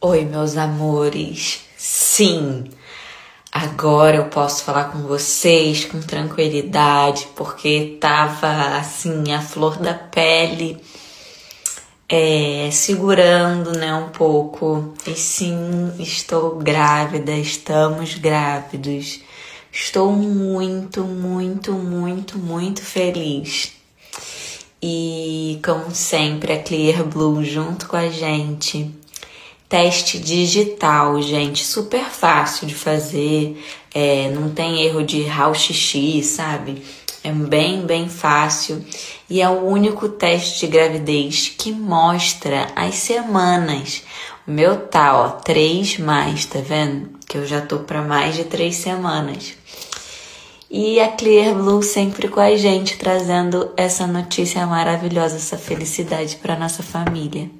Oi, meus amores. Sim, agora eu posso falar com vocês com tranquilidade, porque tava assim a flor da pele é, segurando, né, um pouco. E sim, estou grávida, estamos grávidos. Estou muito, muito, muito, muito feliz. E como sempre, a Clear Blue junto com a gente. Teste digital, gente, super fácil de fazer, é, não tem erro de rau xixi, sabe? É bem, bem fácil e é o único teste de gravidez que mostra as semanas. O meu tá, ó, três mais, tá vendo? Que eu já tô para mais de três semanas. E a Clear Blue sempre com a gente, trazendo essa notícia maravilhosa, essa felicidade para nossa família.